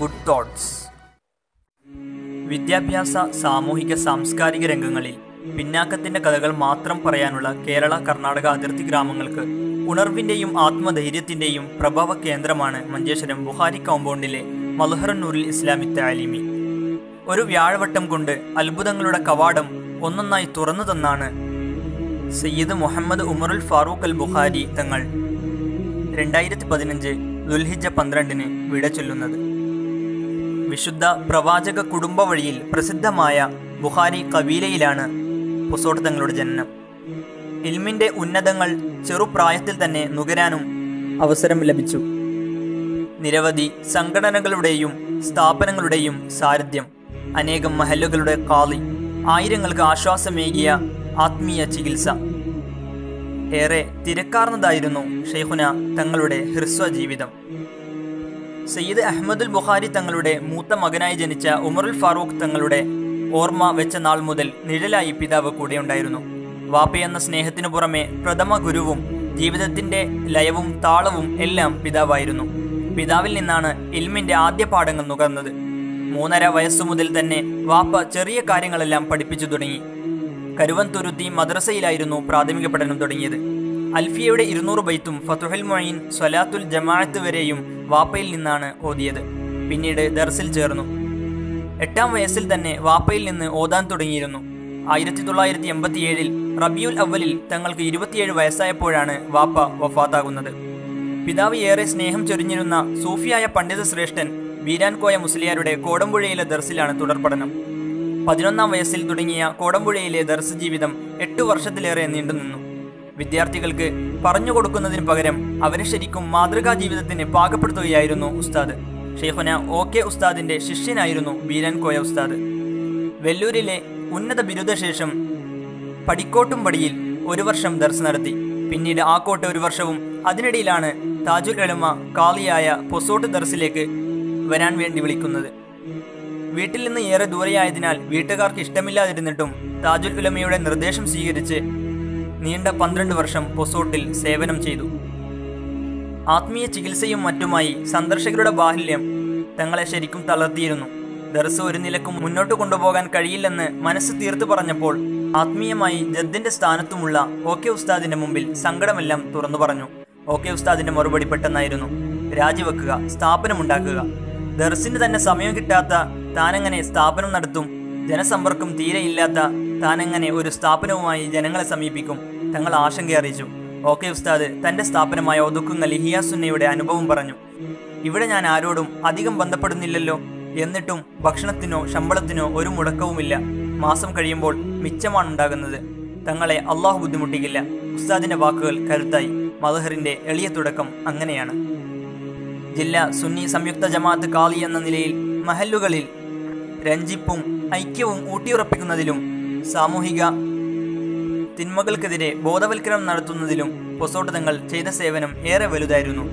Good thoughts വിദ്യാഭ്യാസ സാമൂഹിക സാംസ്കാരിക രംഗങ്ങളിൽ പിന്നാക്കത്തിന്റെ കഥകൾ മാത്രം പറയാനുള്ള കേരള കർണാടക അതിർത്തി ഗ്രാമങ്ങൾക്ക് ഉണർവിന്റെയും ആത്മധൈര്യത്തിന്റെയും പ്രഭവ കേന്ദ്രമാണ് മഞ്ചേശ്വരം ബുഹാരി കോമ്പൗണ്ടിലെ മൽഹറന്നൂരിൽ ഇസ്ലാമിക് താലിമി. ഒരു വ്യാഴവട്ടം കൊണ്ട് അത്ഭുതങ്ങളുടെ കവാടം ഒന്നൊന്നായി തുറന്നു തന്നാണ് സയ്യിദ് മുഹമ്മദ് ഉമറുൽ ഫാറൂഖ് അൽ ബുഖാരി തങ്ങൾ രണ്ടായിരത്തി പതിനഞ്ച് ദുൽഹിജ പന്ത്രണ്ടിന് വിട ചൊല്ലുന്നത്. വിശുദ്ധ പ്രവാചക കുടുംബ വഴിയിൽ പ്രസിദ്ധമായ ബുഹാരി കബീലയിലാണ് പുസോട്ട് തങ്ങളുടെ ജനനം. ഇൽമിന്റെ ഉന്നതങ്ങൾ ചെറുപ്രായത്തിൽ തന്നെ നുകരാനും അവസരം ലഭിച്ചു. നിരവധി സംഘടനകളുടെയും സ്ഥാപനങ്ങളുടെയും സാരഥ്യം അനേകം മഹലുകളുടെ കാളി ആയിരങ്ങൾക്ക് ആശ്വാസമേകിയ ആത്മീയ ചികിത്സ. ഏറെ തിരക്കാർന്നതായിരുന്നു ഷെയ്ഖുന തങ്ങളുടെ ഹ്രസ്വ ജീവിതം. സയ്യിദ് അഹമ്മദുൽ ബുഖാരി തങ്ങളുടെ മൂത്ത മകനായി ജനിച്ച ഉമറുൽ ഫാറൂഖ് തങ്ങളുടെ ഓർമ്മ വെച്ച നാൾ മുതൽ നിഴലായി പിതാവ് കൂടെയുണ്ടായിരുന്നു വാപ്പയെന്ന സ്നേഹത്തിനു പുറമെ പ്രഥമ ഗുരുവും ജീവിതത്തിന്റെ ലയവും താളവും എല്ലാം പിതാവായിരുന്നു. പിതാവിൽ നിന്നാണ് ഇൽമിന്റെ ആദ്യ പാഠങ്ങൾ നുകർന്നത്. മൂന്നര വയസ്സു മുതൽ തന്നെ വാപ്പ ചെറിയ കാര്യങ്ങളെല്ലാം പഠിപ്പിച്ചു തുടങ്ങി. കരുവന്തുരുത്തി മദ്രസയിലായിരുന്നു പ്രാഥമിക പഠനം തുടങ്ങിയത്. അൽഫിയയുടെ ഇരുന്നൂറ് ബൈത്തും ഫതുഹൽ മൊയ്ൻ സ്വലാത്തുൽ ജമാഅത്ത് വരെയും വാപ്പയിൽ നിന്നാണ് ഓതിയത്. പിന്നീട് ദർസിൽ ചേർന്നു. എട്ടാം വയസ്സിൽ തന്നെ വാപ്പയിൽ നിന്ന് ഓതാൻ തുടങ്ങിയിരുന്നു. ആയിരത്തി തൊള്ളായിരത്തി എൺപത്തിയേഴിൽ റബിയുൽ അവലിൽ തങ്ങൾക്ക് ഇരുപത്തിയേഴ് വയസ്സായപ്പോഴാണ് വാപ്പ വഫാത്താകുന്നത്. പിതാവ് ഏറെ സ്നേഹം ചൊരിഞ്ഞിരുന്ന സൂഫിയായ പണ്ഡിത ശ്രേഷ്ഠൻ വീരാൻകോയ മുസ്ലിയാരുടെ കോടമ്പുഴയിലെ ദർസിലാണ് തുടർ പഠനം പതിനൊന്നാം വയസ്സിൽ തുടങ്ങിയ കോടമ്പുഴയിലെ ദർസ് ജീവിതം എട്ടു വർഷത്തിലേറെ നീണ്ടുനിന്നു. വിദ്യാർത്ഥികൾക്ക് പറഞ്ഞു കൊടുക്കുന്നതിന് പകരം അവരെ ശരിക്കും മാതൃകാ ജീവിതത്തിന് പാകപ്പെടുത്തുകയായിരുന്നു ഉസ്താദ്. ഷെയ്ഖുന ഒ കെ ഉസ്താദിന്റെ ശിഷ്യനായിരുന്നു ബീരൻ കോയ ഉസ്താദ്. വെല്ലൂരിലെ ഉന്നത ബിരുദശേഷം പടിക്കോട്ടും പടിയിൽ ഒരു വർഷം ദർസ് നടത്തി. പിന്നീട് ആ കോട്ട ഒരു വർഷവും അതിനിടയിലാണ് താജുൽ എളുമ കാളിയായ പൊസോട്ട് ദർസിലേക്ക് വരാൻ വേണ്ടി വിളിക്കുന്നത്. വീട്ടിൽ നിന്ന് ഏറെ ദൂരെയായതിനാൽ വീട്ടുകാർക്ക് ഇഷ്ടമില്ലാതിരുന്നിട്ടും താജുൽ ഉലമയുടെ നിർദ്ദേശം സ്വീകരിച്ച് നീണ്ട പന്ത്രണ്ട് വർഷം പൊസോട്ടിൽ സേവനം ചെയ്തു. ആത്മീയ ചികിത്സയും മറ്റുമായി സന്ദർശകരുടെ ബാഹുല്യം തങ്ങളെ ശരിക്കും തളർത്തിയിരുന്നു. ദർസ് ഒരു നിലക്കും മുന്നോട്ട് കൊണ്ടുപോകാൻ കഴിയില്ലെന്ന് മനസ്സ് തീർത്തു പറഞ്ഞപ്പോൾ ആത്മീയമായി ജദ്ദിന്റെ സ്ഥാനത്തുമുള്ള ഒ കെ ഉസ്താദിന്റെ മുമ്പിൽ സങ്കടമെല്ലാം തുറന്നു പറഞ്ഞു. ഒ കെ ഉസ്താദിന്റെ മറുപടി പെട്ടെന്നായിരുന്നു. രാജിവെക്കുക സ്ഥാപനമുണ്ടാക്കുക. ദർസിന് തന്നെ സമയം കിട്ടാത്ത താനെങ്ങനെ സ്ഥാപനം നടത്തും ജനസമ്പർക്കം തീരെയില്ലാത്ത താനെങ്ങനെ ഒരു സ്ഥാപനവുമായി ജനങ്ങളെ സമീപിക്കും? തങ്ങൾ ആശങ്ക അറിയിച്ചു. ഓക്കെ ഉസ്താദ് തന്റെ സ്ഥാപനമായ ഒതുക്കുന്ന ലിഹിയാസുന്നയുടെ അനുഭവം പറഞ്ഞു. ഇവിടെ ഞാൻ ആരോടും അധികം ബന്ധപ്പെടുന്നില്ലല്ലോ. എന്നിട്ടും ഭക്ഷണത്തിനോ ശമ്പളത്തിനോ ഒരു മുടക്കവുമില്ല. മാസം കഴിയുമ്പോൾ മിച്ചമാണ് ഉണ്ടാകുന്നത് തങ്ങളെ അള്ളാഹു ബുദ്ധിമുട്ടിക്കില്ല. ഉസ്താദിന്റെ വാക്കുകൾ കരുത്തായി. മദഹറിന്റെ എളിയ തുടക്കം അങ്ങനെയാണ്. ജില്ലാ സുന്നി സംയുക്ത ജമാഅത്ത് കാളി എന്ന നിലയിൽ മഹല്ലുകളിൽ രഞ്ജിപ്പും ഐക്യവും ഊട്ടിയുറപ്പിക്കുന്നതിലും സാമൂഹിക തിന്മകൾക്കെതിരെ ബോധവൽക്കരണം നടത്തുന്നതിലും പൊസോട്ടതങ്ങൾ ചെയ്ത സേവനം ഏറെ വലുതായിരുന്നു.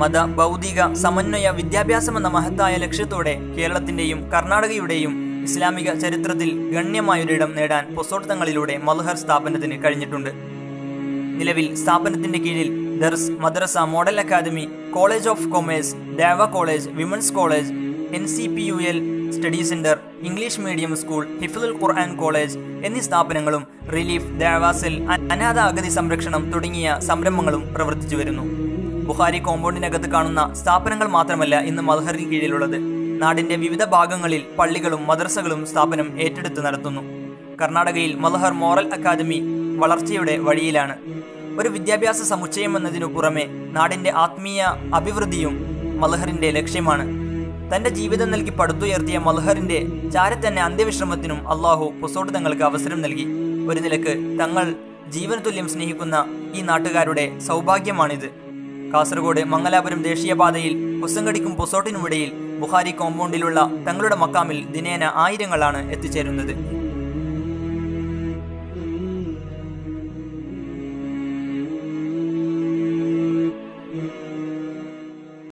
മത ഭൗതിക സമന്വയ വിദ്യാഭ്യാസമെന്ന മഹത്തായ ലക്ഷ്യത്തോടെ കേരളത്തിന്റെയും കർണാടകയുടെയും ഇസ്ലാമിക ചരിത്രത്തിൽ ഗണ്യമായൊരിടം നേടാൻ പൊസോട്ട് തങ്ങളിലൂടെ മൽഹർ സ്ഥാപനത്തിന് കഴിഞ്ഞിട്ടുണ്ട്. നിലവിൽ സ്ഥാപനത്തിന്റെ കീഴിൽ ദർസ് മദ്രസ model academy college of commerce Deva college women's college N C P U L study centre English medium school ഹിഫുൽ ഖുർആൻ കോളേജ് എന്നീ സ്ഥാപനങ്ങളും റിലീഫ് ദേവാസിൽ അനാഥ അഗതി സംരക്ഷണം തുടങ്ങിയ സംരംഭങ്ങളും പ്രവർത്തിച്ചു വരുന്നു. ബുഹാരി കോമ്പൗണ്ടിനകത്ത് കാണുന്ന സ്ഥാപനങ്ങൾ മാത്രമല്ല ഇന്ന് മൽഹറിന് കീഴിലുള്ളത്. നാടിന്റെ വിവിധ ഭാഗങ്ങളിൽ പള്ളികളും മദ്രസകളും സ്ഥാപനം ഏറ്റെടുത്ത് നടത്തുന്നു. കർണാടകയിൽ മൽഹർ മോറൽ അക്കാദമി വളർച്ചയുടെ വഴിയിലാണ്. ഒരു വിദ്യാഭ്യാസ സമുച്ചയം എന്നതിനു പുറമെ നാടിന്റെ ആത്മീയ അഭിവൃദ്ധിയും മൽഹറിന്റെ ലക്ഷ്യമാണ്. തന്റെ ജീവിതം നൽകി പടുത്തുയർത്തിയ മൽഹറിന്റെ ചാരത്തന്നെ അന്ത്യവിശ്രമത്തിനും അള്ളാഹു പുസോട്ട് തങ്ങൾക്ക് അവസരം നൽകി. ഒരു നിലയ്ക്ക് തങ്ങൾ ജീവന തുല്യം സ്നേഹിക്കുന്ന ഈ നാട്ടുകാരുടെ സൗഭാഗ്യമാണിത്. കാസർഗോഡ് മംഗലാപുരം ദേശീയപാതയിൽ കുസങ്കടിക്കും പുസോട്ടിനുമിടയിൽ ബുഹാരി കോമ്പൗണ്ടിലുള്ള തങ്ങളുടെ മക്കാമിൽ ദിനേന ആയിരങ്ങളാണ് എത്തിച്ചേരുന്നത്.